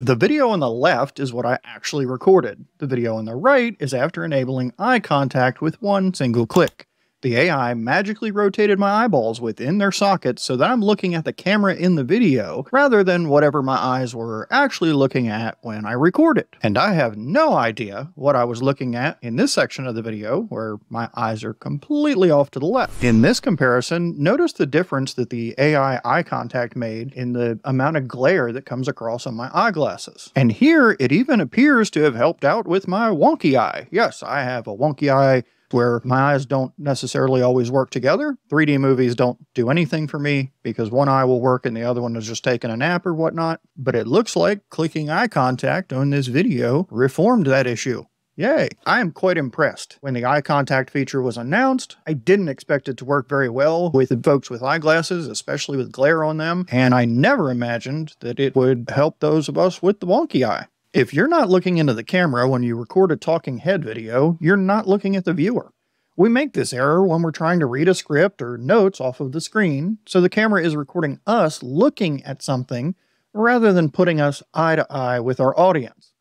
The video on the left is what I actually recorded. The video on the right is after enabling eye contact with one single click. The AI magically rotated my eyeballs within their sockets so that I'm looking at the camera in the video rather than whatever my eyes were actually looking at when I recorded. And I have no idea what I was looking at in this section of the video where my eyes are completely off to the left. In this comparison, notice the difference that the AI eye contact made in the amount of glare that comes across on my eyeglasses. And here it even appears to have helped out with my wonky eye. Yes, I have a wonky eye where my eyes don't necessarily always work together. 3D movies don't do anything for me because one eye will work and the other one is just taking a nap or whatnot. But it looks like clicking eye contact on this video reformed that issue. Yay! I am quite impressed. When the eye contact feature was announced, I didn't expect it to work very well with folks with eyeglasses, especially with glare on them, and I never imagined that it would help those of us with the wonky eye. If you're not looking into the camera when you record a talking head video, you're not looking at the viewer. We make this error when we're trying to read a script or notes off of the screen, so the camera is recording us looking at something rather than putting us eye to eye with our audience.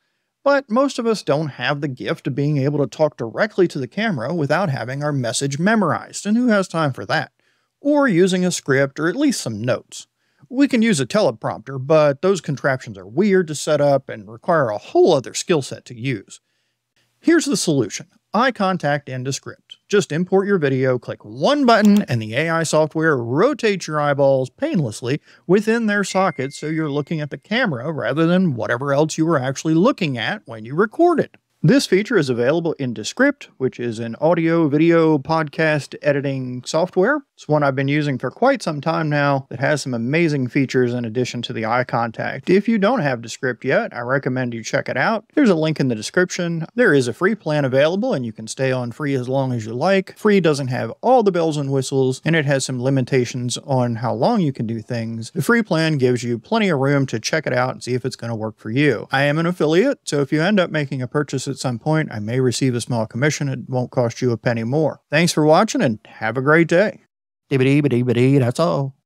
But most of us don't have the gift of being able to talk directly to the camera without having our message memorized, and who has time for that? Or using a script or at least some notes. We can use a teleprompter, but those contraptions are weird to set up and require a whole other skill set to use. Here's the solution. Eye contact and Descript. Just import your video, click one button, and the AI software rotates your eyeballs painlessly within their sockets so you're looking at the camera rather than whatever else you were actually looking at when you recorded. This feature is available in Descript, which is an audio, video, podcast editing software. It's one I've been using for quite some time now that has some amazing features in addition to the eye contact. If you don't have Descript yet, I recommend you check it out. There's a link in the description. There is a free plan available and you can stay on free as long as you like. Free doesn't have all the bells and whistles and it has some limitations on how long you can do things. The free plan gives you plenty of room to check it out and see if it's going to work for you. I am an affiliate, so if you end up making a purchase at some point, I may receive a small commission. It won't cost you a penny more. Thanks for watching and have a great day. That's all.